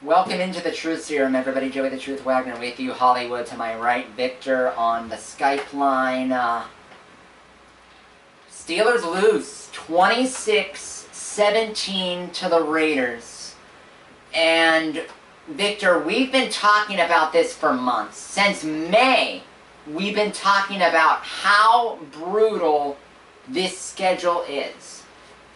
Welcome into the Truth Serum, everybody. Joey the Truth Wagner with you. Hollywood to my right. Victor on the Skype line. Uh, Steelers lose 26-17 to the Raiders. And Victor, we've been talking about this for months. Since May, we've been talking about how brutal this schedule is.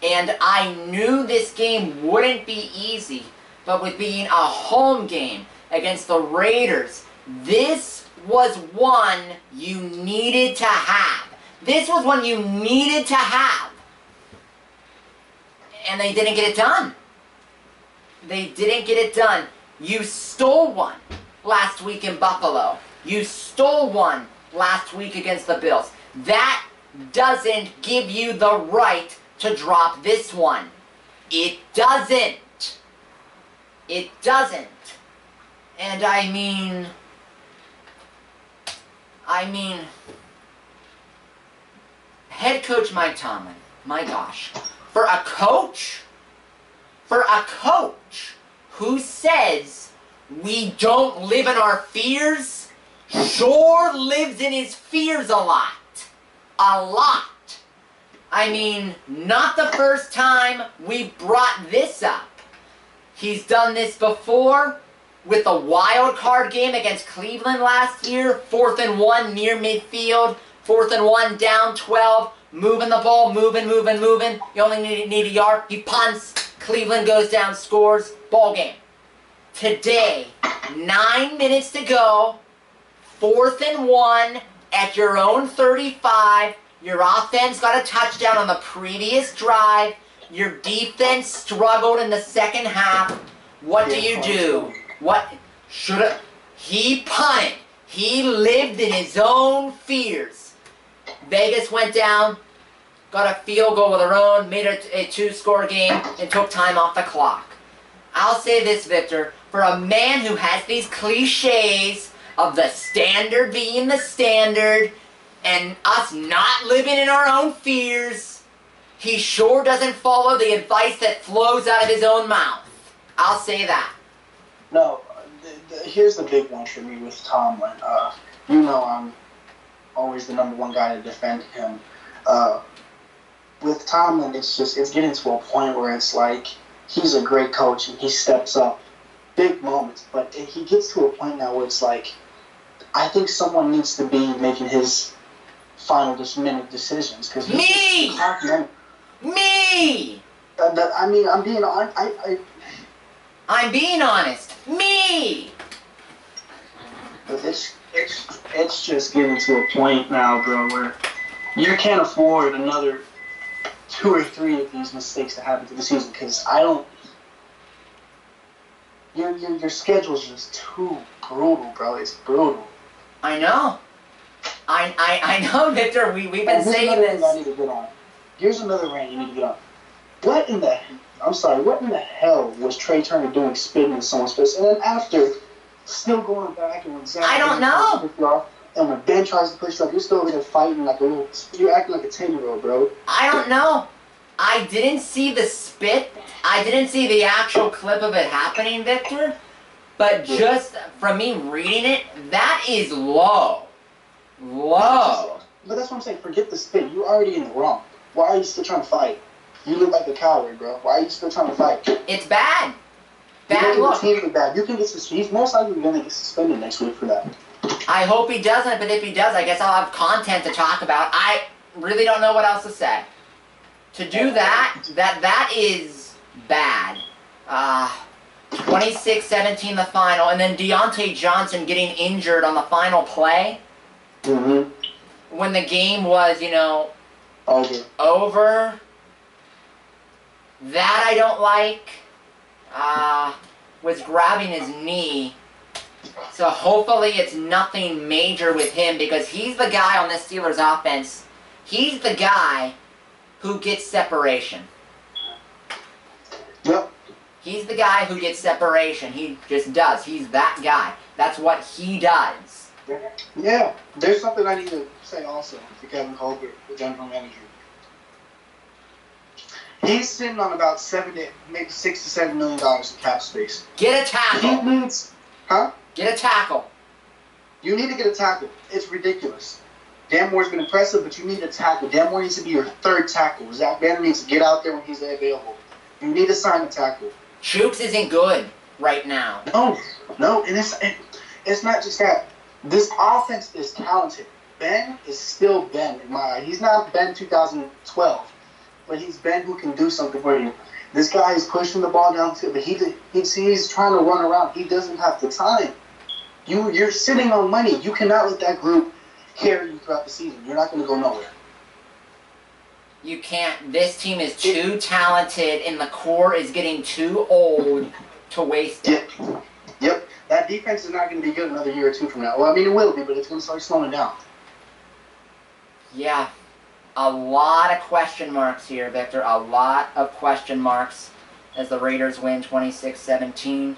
And I knew this game wouldn't be easy, but with being a home game against the Raiders, this was one you needed to have. This was one you needed to have. And they didn't get it done. They didn't get it done. You stole one last week in Buffalo. You stole one last week against the Bills. That doesn't give you the right to drop this one. It doesn't. It doesn't. And I mean, I mean, head coach Mike Tomlin, my gosh, for a coach, for a coach who says we don't live in our fears, sure lives in his fears a lot. A lot. I mean, not the first time we brought this up. He's done this before with the wild card game against Cleveland last year. Fourth and one near midfield. Fourth and one down 12. Moving the ball, moving, moving, moving. You only need, need a yard. He punts. Cleveland goes down, scores. Ball game. Today, nine minutes to go. Fourth and one at your own 35. Your offense got a touchdown on the previous drive. Your defense struggled in the second half. What do you do? What should he punted? He lived in his own fears. Vegas went down, got a field goal of their own, made a, a two-score game, and took time off the clock. I'll say this, Victor, for a man who has these cliches of the standard being the standard and us not living in our own fears, he sure doesn't follow the advice that flows out of his own mouth. I'll say that. No, the, the, here's the big one for me with Tomlin. Uh, you know I'm always the number one guy to defend him. Uh, with Tomlin, it's just it's getting to a point where it's like he's a great coach and he steps up big moments, but he gets to a point now where it's like I think someone needs to be making his final minute decisions because me. Me! Uh, I mean, I'm being I, I, I, am being honest. Me! It's, it's, it's just getting to a point now, bro, where you can't afford another two or three of these mistakes to happen to the season because I don't. Your, your, your schedule's just too brutal, bro. It's brutal. I know. I, I, I know, Victor. We, we've been saying this. I need to get on. Here's another rant you need to get on. What in the I'm sorry, what in the hell was Trai Turner doing spitting in someone's face? And then after, still going back and when Zach I don't know. And when Ben tries to push you off, you're still over there fighting like a little you're acting like a ten year old, bro. I don't know. I didn't see the spit. I didn't see the actual clip of it happening, Victor. But just from me reading it, that is low. Low. But that's what I'm saying. Forget the spit. You're already in the wrong. Why are you still trying to fight? You look like a coward, bro. Why are you still trying to fight? It's bad. Bad look. The team bad. You can get suspended. He's most likely going to get suspended next week for that. I hope he doesn't, but if he does, I guess I'll have content to talk about. I really don't know what else to say. To do that, that that is bad. Uh, 26-17 the final, and then Diontae Johnson getting injured on the final play. Mm-hmm. When the game was, you know, over. Over. That I don't like. Uh, was grabbing his knee. So hopefully it's nothing major with him because he's the guy on this Steelers offense. He's the guy who gets separation. Yep. He's the guy who gets separation. He just does. He's that guy. That's what he does. Yeah. There's something I need to say also to Kevin Colbert, the general manager. He's sitting on about seven to maybe six to seven million dollars in cap space. Get a He tackle. needs, huh? Get a tackle. You need to get a tackle. It's ridiculous. Dan Moore's been impressive, but you need a tackle. Dan Moore needs to be your third tackle. Zach Banner needs to get out there when he's available. You need to sign a tackle. Chuks isn't good right now. No, no, and it's it, it's not just that. This offense is talented. Ben is still Ben in my eye. He's not Ben 2012, but he's Ben who can do something for you. This guy is pushing the ball down to, but he he's, he's trying to run around. He doesn't have the time. You you're sitting on money. You cannot let that group carry you throughout the season. You're not going to go nowhere. You can't. This team is too talented, and the core is getting too old to waste it. That defense is not going to be good another year or two from now. Well, I mean it will be, but it's going to start slowing down. Yeah, a lot of question marks here, Victor. A lot of question marks as the Raiders win 26 17.